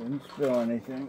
Didn't spill anything,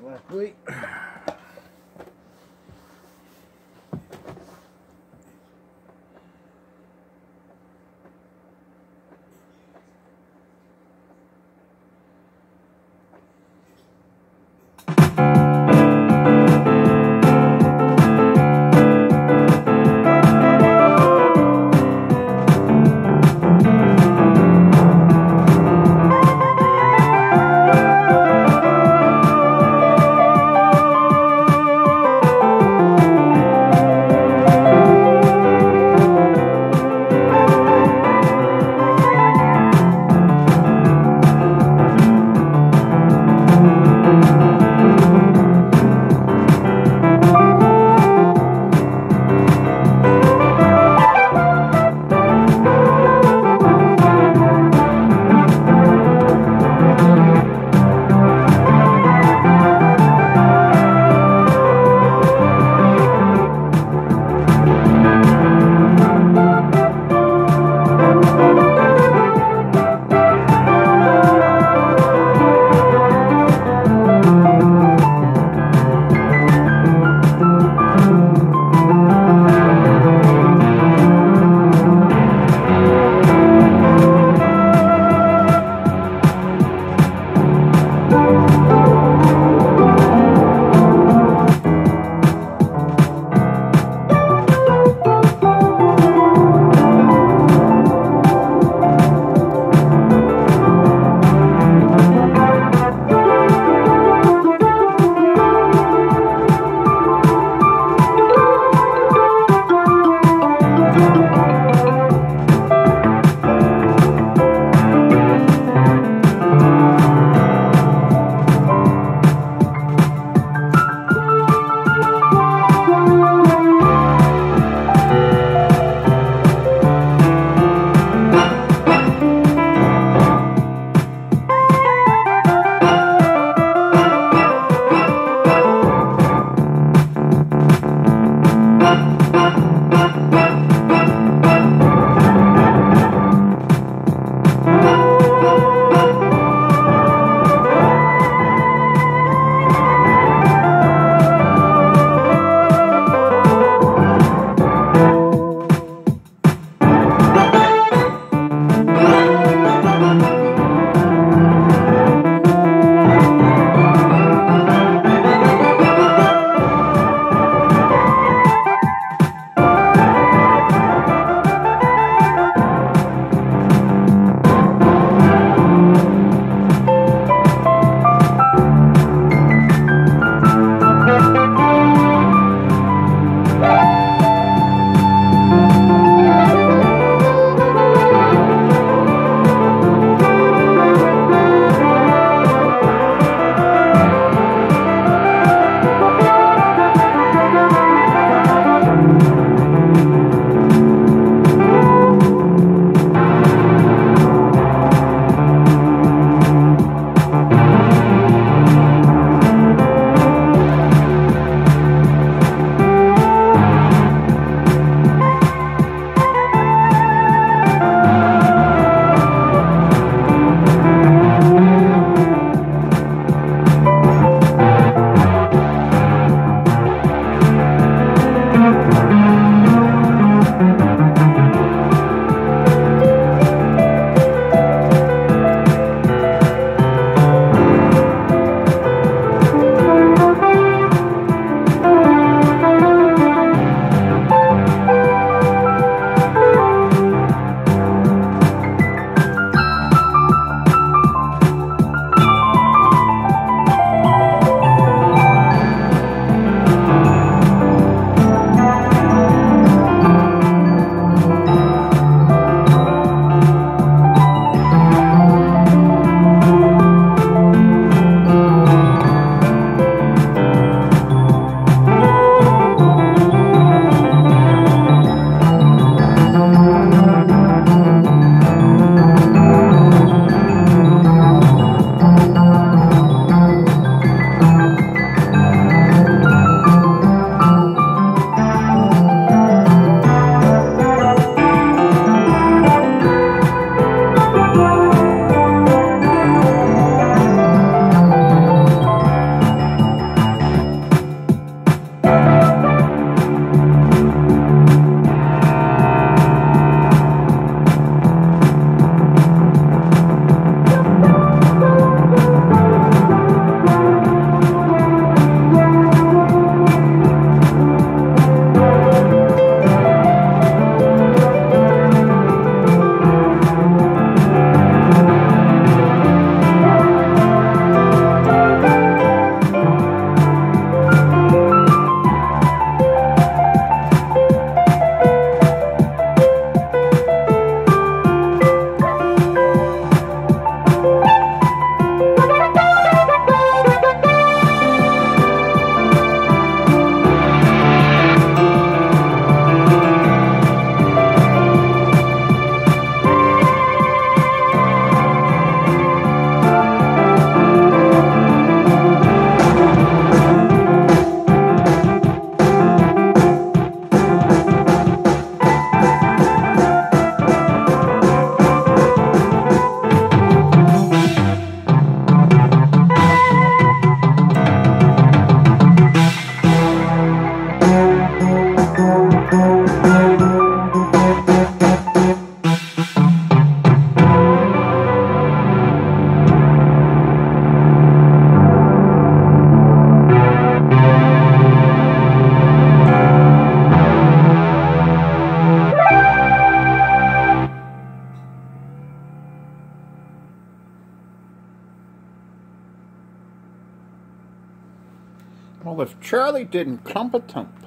if Charlie didn't clump a tump.